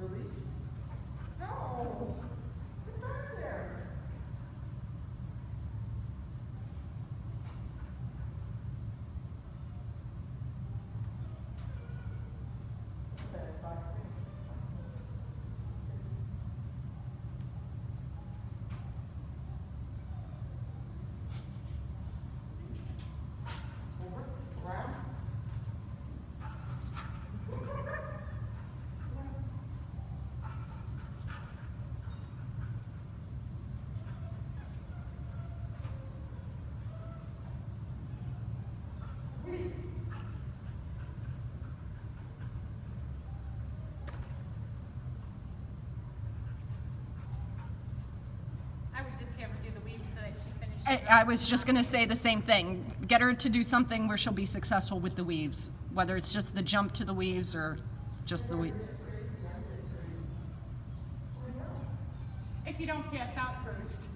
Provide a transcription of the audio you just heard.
Release. I, was just gonna say the same thing. Get her to do something where she'll be successful with the weaves, whether it's just the jump to the weaves or just the weave. If you don't pass out first.